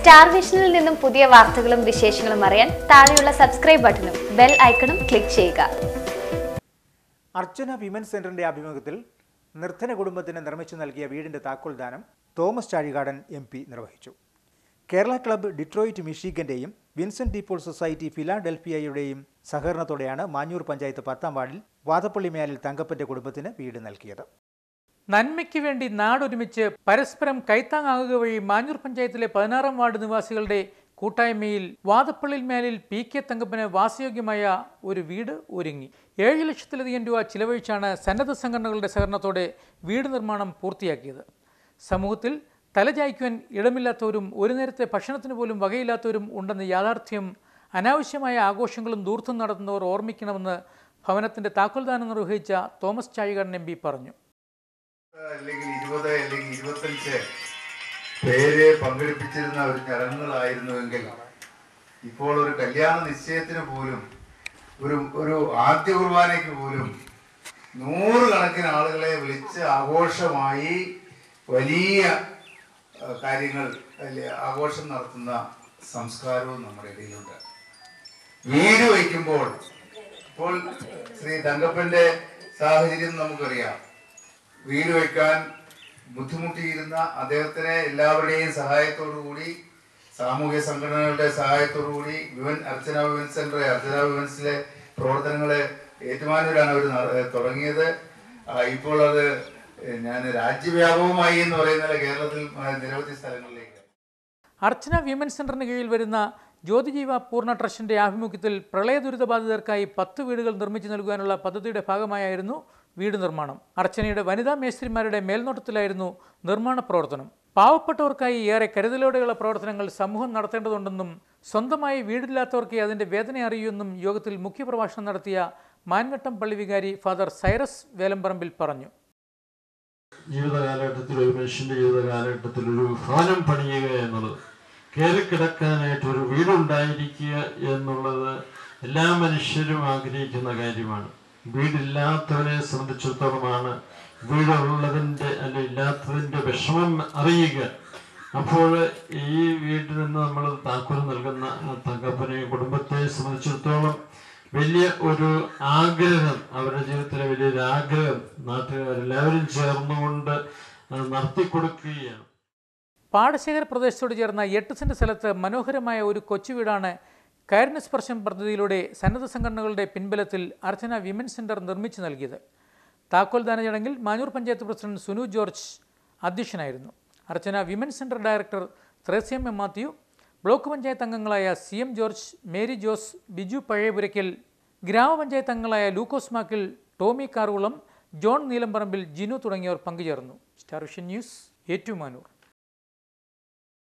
Star വിഷനിൽ നിന്നും പുതിയ വാർത്തകളും വിശേഷങ്ങളും അറിയാൻ താഴെയുള്ള സബ്സ്ക്രൈബ് ബട്ടണും ബെൽ ഐക്കണും ക്ലിക്ക് ചെയ്യുക. അർച്ചന വിമൻ സെന്ററിന്റെ ആഭിമുഖ്യത്തിൽ നിർധന കുടുംബത്തിന് നിർമ്മിച്ചു നൽകിയ വീടിന്റെ താക്കോൽ ദാനം തോമസ് ചാഴികാടൻ എം പി നിർവഹിച്ചു. കേരള ക്ലബ്ബ് ഡിട്രോയിറ്റ് മിഷീഗന്റെയും വിൻസെന്റ് ഡീപോൾ സൊസൈറ്റി ഫിലാഡൽഫിയയുടെയും സഹകരണത്തോടെയാണ് മാഞ്ഞൂർ പഞ്ചായത്ത് പത്താം വാർഡിൽ വാതപ്പള്ളി മേലിൽ തങ്കപ്പന്റെ കുടുംബത്തിന് വീട് നൽകിയത്. നന്മയ്ക്ക് വേണ്ടി നാടൊരുമിച്ച് പരസ്പരം കൈത്താങ്ങാകുക വഴി മാഞ്ഞൂർ പഞ്ചായത്തിലെ പതിനാറാം വാർഡ് നിവാസികളുടെ കൂട്ടായ്മയിൽ വാതപ്പള്ളിൽ മേലിൽ പി കെ തങ്കപ്പന് വാസയോഗ്യമായ ഒരു വീട് ഒരുങ്ങി. ഏഴ് ലക്ഷത്തിലധികം രൂപ ചിലവഴിച്ചാണ് സന്നദ്ധ സംഘടനകളുടെ സഹകരണത്തോടെ വീട് നിർമ്മാണം പൂർത്തിയാക്കിയത്. സമൂഹത്തിൽ തലചായ്ക്കുവാൻ ഇടമില്ലാത്തവരും ഒരു നേരത്തെ ഭക്ഷണത്തിന് പോലും വകയില്ലാത്തവരും ഉണ്ടെന്ന യാഥാർത്ഥ്യം അനാവശ്യമായ ആഘോഷങ്ങളും ദൂർത്തും നടത്തുന്നവർ ഓർമ്മിക്കണമെന്ന് ഭവനത്തിന്റെ താക്കോൽദാനം നിർവഹിച്ച തോമസ് ചാഴികാടൻ എം പറഞ്ഞു. അല്ലെങ്കിൽ ഇരുപത് അല്ലെങ്കിൽ ഇരുപത്തഞ്ച് പേരെ പങ്കെടുപ്പിച്ചിരുന്ന ഒരു ചടങ്ങുകളായിരുന്നുവെങ്കിൽ ഇപ്പോൾ ഒരു കല്യാണ നിശ്ചയത്തിന് പോലും ഒരു ഒരു ആദ്യ കുർബാനയ്ക്ക് പോലും നൂറുകണക്കിന് ആളുകളെ വിളിച്ച് ആഘോഷമായി വലിയ കാര്യങ്ങൾ ആഘോഷം നടത്തുന്ന സംസ്കാരവും നമ്മുടെ ഇടയിലുണ്ട്. വീട് വയ്ക്കുമ്പോൾ ഇപ്പോൾ ശ്രീ തങ്കപ്പന്റെ സാഹചര്യം നമുക്കറിയാം. വീട് വയ്ക്കാൻ ബുദ്ധിമുട്ടിയിരുന്ന അദ്ദേഹത്തിന് എല്ലാവരുടെയും സഹായത്തോടു കൂടി സാമൂഹ്യ സംഘടനകളുടെ സഹായത്തോടു കൂടി women Archana women centre Archana വിവൻസിലെ പ്രവർത്തനങ്ങളെ ഏറ്റുമാനൂരാണ് അവർ തുടങ്ങിയത്. ഇപ്പോൾ അത് ഞാൻ രാജ്യവ്യാപകമായി എന്ന് പറയുന്ന കേരളത്തിൽ നിരവധി സ്ഥലങ്ങളിലേക്ക്. അർച്ചന വിമൻ സെന്ററിന് കീഴിൽ വരുന്ന ജ്യോതിജീവ പൂർണ ട്രസ്റ്റിന്റെ ആഭിമുഖ്യത്തിൽ പ്രളയ ദുരിതബാധിതർക്കായി പത്ത് വീടുകൾ നിർമ്മിച്ചു നൽകുവാനുള്ള പദ്ധതിയുടെ ഭാഗമായായിരുന്നു വീട് നിർമ്മാണം. അർച്ചനയുടെ വനിതാ മേസ്ത്രിമാരുടെ മേൽനോട്ടത്തിലായിരുന്നു നിർമ്മാണ പ്രവർത്തനം. പാവപ്പെട്ടവർക്കായി ഏറെ കരുതലോടെയുള്ള പ്രവർത്തനങ്ങൾ സമൂഹം നടത്തേണ്ടതുണ്ടെന്നും സ്വന്തമായി വീടില്ലാത്തവർക്ക് അതിന്റെ വേദന അറിയുമെന്നും യോഗത്തിൽ മുഖ്യപ്രഭാഷണം നടത്തിയ മാൻവട്ടം പള്ളി വികാരി ഫാദർ സൈറസ് വേലമ്പറമ്പിൽ പറഞ്ഞു. ജീവിത കാലഘട്ടത്തിൽ ഒരു മനുഷ്യന്റെ ജീവിത കാലഘട്ടത്തിൽ ഒരു ഭവനം പണിയുക എന്നുള്ളത് കയറി കിടക്കാനായിട്ട് ഒരു വീടുണ്ടായിരിക്കുക എന്നുള്ളത് എല്ലാ മനുഷ്യരും ആഗ്രഹിക്കുന്ന കാര്യമാണ്. വീടില്ലാത്തവരെ സംബന്ധിച്ചിടത്തോളമാണ് വീടുള്ളതിന്റെ അല്ലെ ഇല്ലാത്തതിന്റെ വിഷമം അറിയുക. അപ്പോൾ ഈ വീട്ടിൽ നിന്ന് നമ്മൾ താക്കോൽ നൽകുന്ന തങ്കപ്പനെ കുടുംബത്തെ സംബന്ധിച്ചിടത്തോളം വലിയ ഒരു ആഗ്രഹം അവരുടെ ജീവിതത്തിലെ വലിയൊരു ആഗ്രഹം നാട്ടുകാരെല്ലാവരും ചേർന്നുകൊണ്ട് നടത്തി കൊടുക്കുകയാണ് പാടശേഖര പ്രദേശത്തോട് ചേർന്ന എട്ട് സെന്റ് സ്ഥലത്ത് മനോഹരമായ ഒരു കൊച്ചു വീടാണ് കാരുണ്യസ്പർശം പദ്ധതിയിലൂടെ സന്നദ്ധ സംഘടനകളുടെ പിൻബലത്തിൽ അർച്ചന വിമൻ സെന്റർ നിർമ്മിച്ച് നൽകിയത്. താക്കോൽദാന ചടങ്ങിൽ മാഞ്ഞൂർ പഞ്ചായത്ത് പ്രസിഡന്റ് സുനു ജോർജ് അധ്യക്ഷനായിരുന്നു. Archana women centre director Thresiam M Mathew block panchayat അംഗങ്ങളായ C M George Mary Jose Biju പഴയപുരയ്ക്കൽ ഗ്രാമപഞ്ചായത്ത് അംഗങ്ങളായ ലൂക്കോസ് മാക്കിൽ ടോമി കാറുകുളം ജോൺ നീലംപറമ്പിൽ ജിനു തുടങ്ങിയവർ പങ്കുചേർന്നു. Star vision news Ettumanoor.